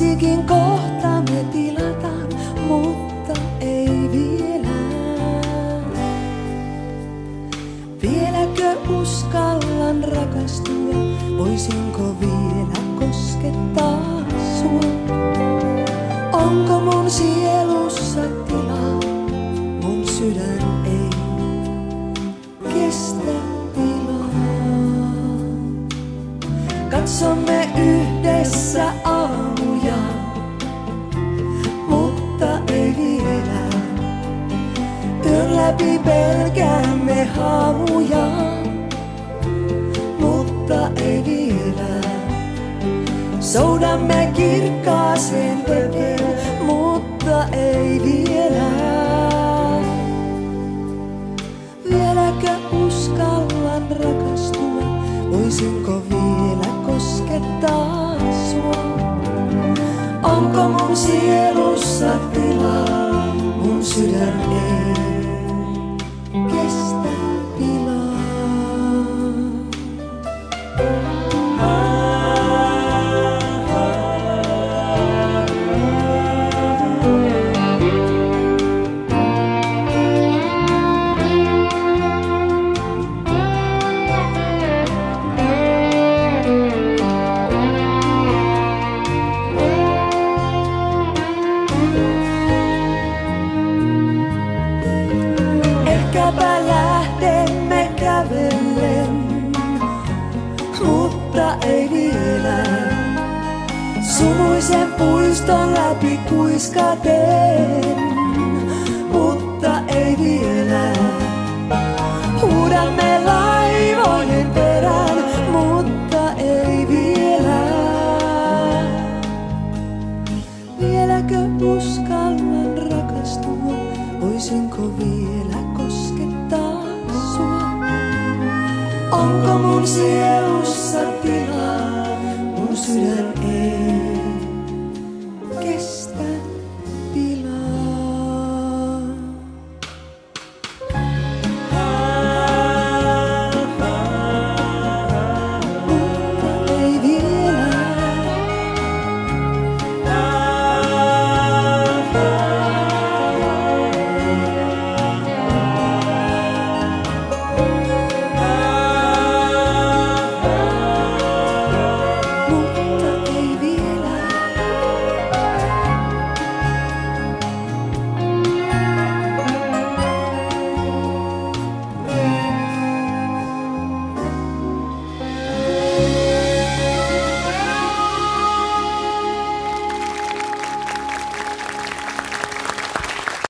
Kaksikin kohta me tilataan, mutta ei vielä. Vieläkö uskallan rakastua, voisinko vielä koskettaa sua? Onko mun sielussa tilaa, mun sydän ei kestä tilaa. Katsomme yhdessä aamuja, läpi pelkäämme haamuja, mutta ei vielä. Soudamme kirkkaaseen veteen, mutta ei vielä. Vieläkö uskallan rakastua, voisinko vielä koskettaa Täältäpä lähdemme kävellen, mutta ei vielä. Sumuisen puiston läpi kuiskaten, mutta ei vielä. Huudamme laivojen perään, mutta ei vielä. Vieläkö uskallan rakastua, voisinko vielä? Onko mun sielussa tilaa, mun sydän ei?